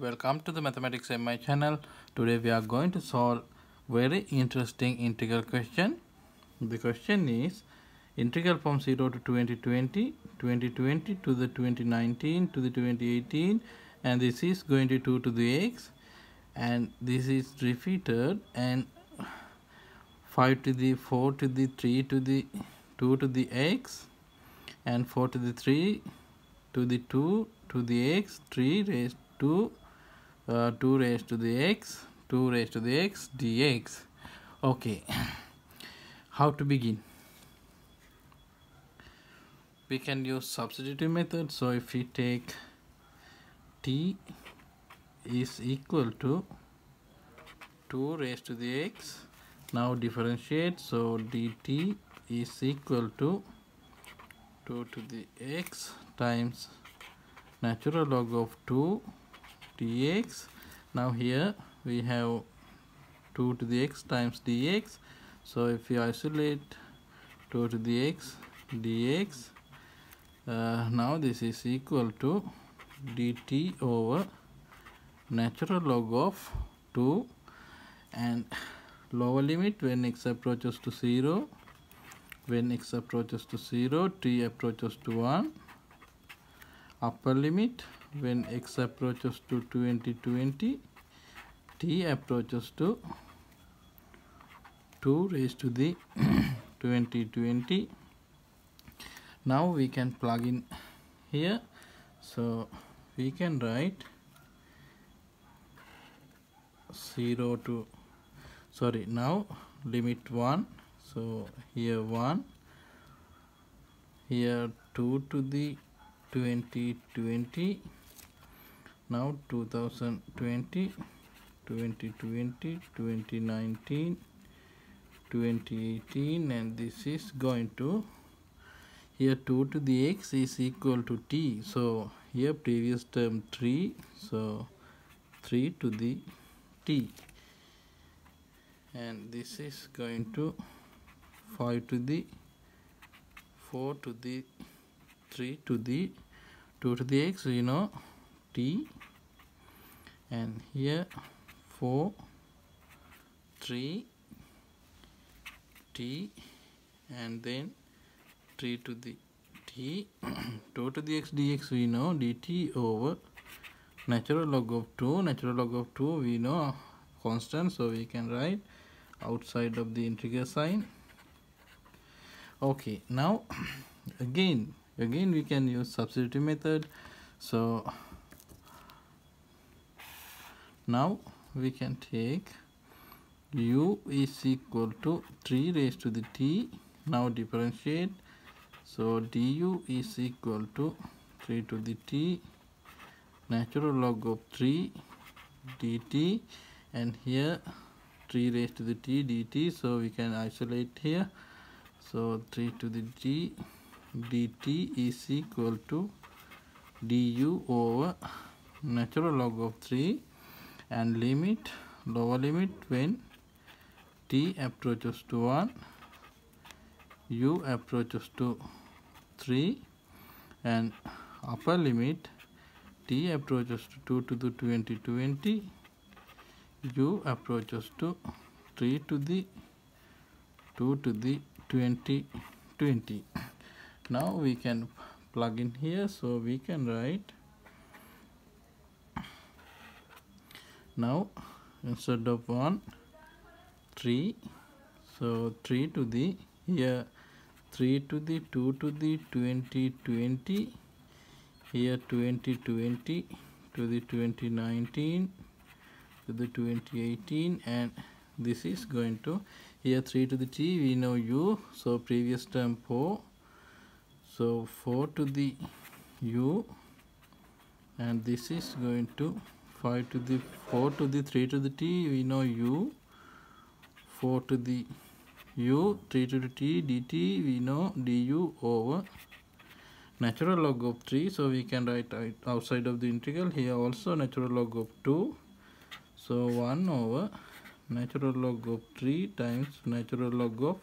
Welcome to the Mathematics MI channel. Today we are going to solve very interesting integral question. The question is integral from 0 to 2020, 2020 to the 2019 to the 2018 and this is going to 2 to the x and this is repeated and 5 to the 4 to the 3 to the 2 to the x and 4 to the 3 to the 2 to the x 3 raised to uh, 2 raised to the x 2 raised to the x dx. Okay. How to begin? We can use substitutive method. So if we take t is equal to 2 raised to the x. Now differentiate. So dt is equal to 2 to the x times natural log of 2 dx. Now here we have 2 to the x times dx. So if we isolate 2 to the x dx uh, now this is equal to dt over natural log of 2 and lower limit when x approaches to 0 when x approaches to 0 t approaches to 1 upper limit when x approaches to 2020 t approaches to 2 raised to the 2020 now we can plug in here. So we can write 0 to sorry now limit 1 so here 1 here 2 to the 2020 now 2020 2020 2019 2018 and this is going to here 2 to the x is equal to t. So here previous term 3 so 3 to the t. And this is going to 5 to the 4 to the 3 to the 2 to the x you know t and here 4 3 t and then 3 to the t. 2 to the x dx we know dt over natural log of 2 natural log of 2 we know uh, constant so we can write outside of the integral sign. Okay now again again we can use substitutive method. So now we can take u is equal to 3 raised to the t. Now differentiate. So du is equal to 3 to the t. Natural log of 3 dt. And here 3 raised to the t dt. So we can isolate here. So 3 to the t dt is equal to du over natural log of 3 and limit lower limit when t approaches to 1 u approaches to 3 and upper limit t approaches to 2 to the 20 20 u approaches to 3 to the 2 to the 20 20 now we can plug in here so we can write now instead of 1 3 so 3 to the here 3 to the 2 to the 2020 here 2020 to the 2019 to the 2018 and this is going to here 3 to the t we know u. So previous term 4 so 4 to the u. And this is going to 5 to the 4 to the 3 to the t we know u. 4 to the u 3 to the t dt we know du over natural log of 3 so we can write outside of the integral. Here also natural log of 2 so 1 over natural log of 3 times natural log of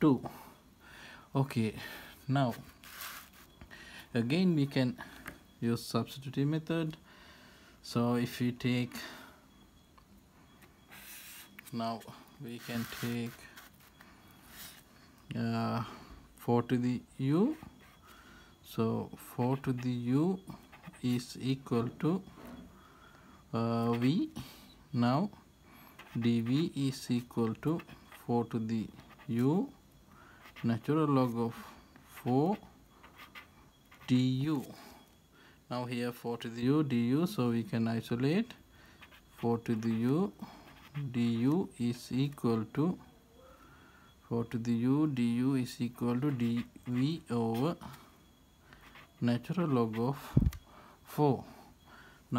2 okay now again we can use substitutive method so if we take now we can take uh, 4 to the u. So 4 to the u is equal to uh, v. Now dv is equal to 4 to the u. Natural log of 4 du now here 4 to the u du so we can isolate. 4 to the u du is equal to 4 to the u du is equal to dv over natural log of 4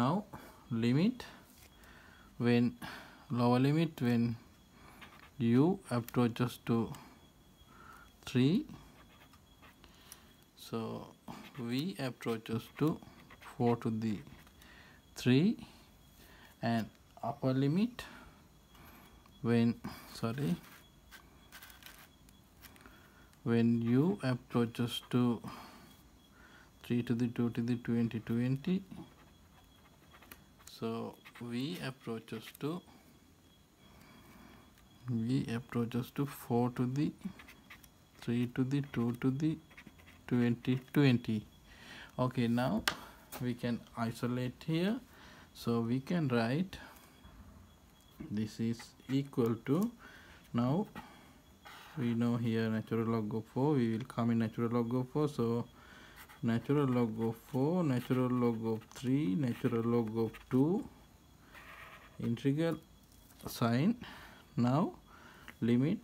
now limit when lower limit when u approaches to 3 so v approaches to 4 to the 3 and upper limit when sorry when u approaches to 3 to the 2 to the 20 20 so v approaches to v approaches to 4 to the 3 to the 2 to the 20 20 okay now we can isolate here. So we can write this is equal to now we know here natural log of 4 we will come in natural log of 4 so natural log of 4 natural log of 3 natural log of 2 integral sign. Now limit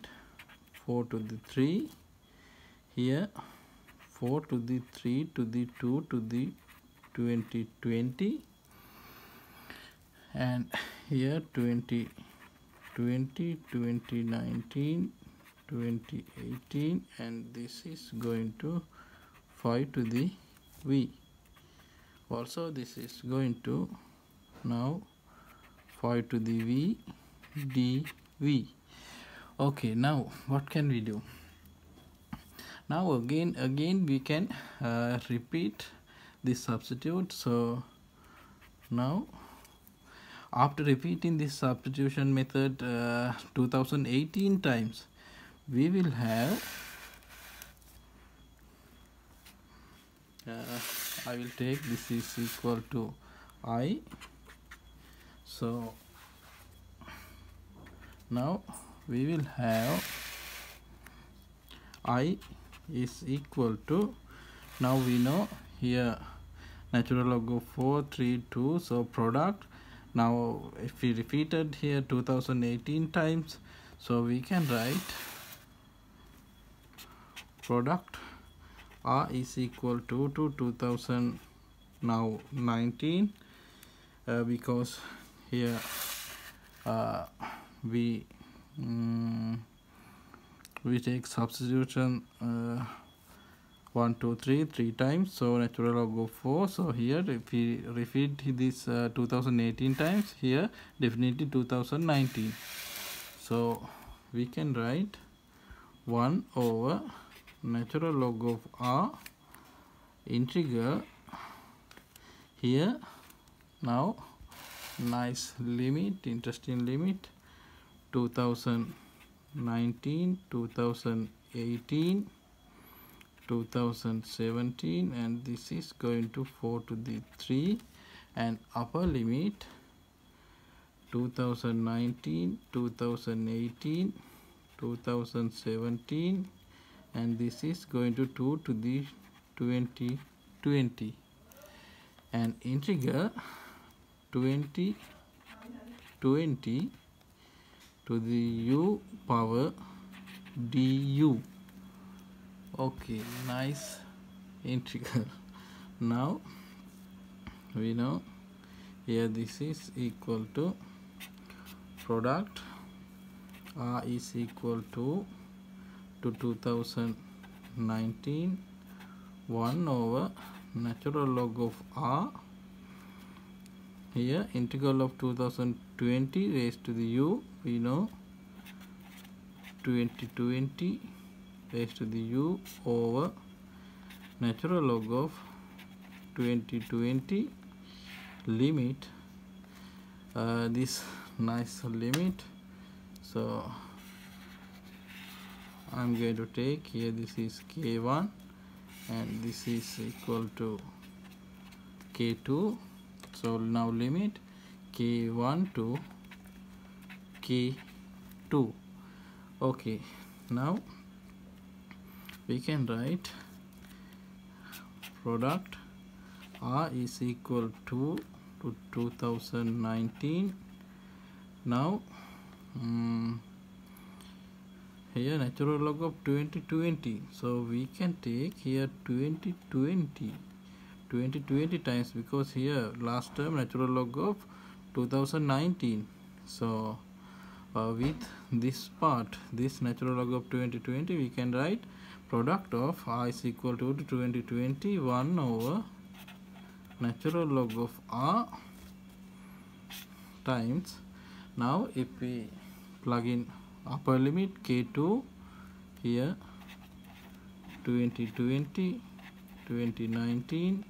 4 to the 3 here 4 to the 3 to the 2 to the 20 20 and here 20 20 20 19 20 18 and this is going to 5 to the v. Also this is going to now 5 to the v dv okay now what can we do? Now again again we can uh, repeat this substitute. So now after repeating this substitution method uh, 2018 times we will have uh, I will take this is equal to I. So now we will have I is equal to now we know here natural log of 4 3 2 so product. Now if we repeated here 2018 times so we can write product r is equal to to 2000 now 19 uh, because here uh, we um, we take substitution uh, 1 2 3 3 times. So natural log of 4 so here if we repeat this uh, 2018 times here definitely 2019 so we can write 1 over natural log of r integral here. Now nice limit interesting limit 2019 2018 2017 and this is going to 4 to the 3 and upper limit 2019 2018 2017 and this is going to 2 to the 2020 and integer 20 20 to the u power du okay nice. Integral. Now we know here this is equal to product. R is equal to to 2019 1 over natural log of r. Here integral of 2020 raised to the u we know 2020 raised to the u over natural log of 2020 limit. Uh, this nice limit. So I'm going to take here this is k1 and this is equal to k2 so now limit k1 to k2 okay now we can write product r is equal to to 2019 now um, here natural log of 2020 so we can take here 2020 2020 times because here last term natural log of 2019 so uh, with this part this natural log of 2020 we can write product of r is equal to 2020 1 over natural log of r times now if we plug in upper limit k2 here 2020 2019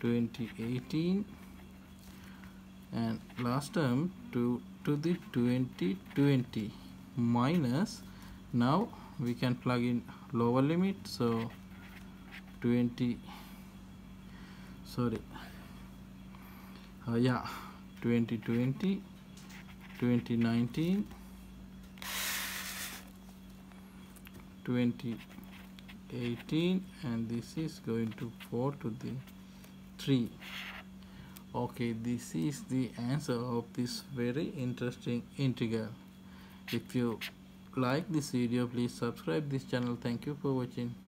2018 and last term to to the 2020 minus now we can plug in lower limit so 20 sorry. Uh, yeah 2020 2019 2018 and this is going to 4 to the 3 okay this is the answer of this very interesting integral. If you like this video please subscribe this channel. Thank you for watching